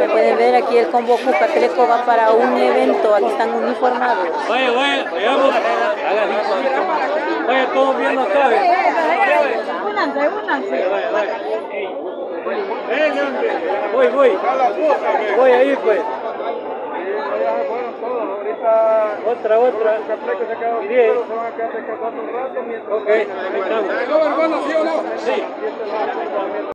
Como pueden ver aquí el combo Cucatleco va para un evento, aquí están uniformados. Vaya, vaya, veamos. Vaya, todos viendo acá. Únanse, únanse. Vaya, vaya. Voy, voy. Voy ahí, pues. Otra, otra. Bien. Ok, ahí estamos.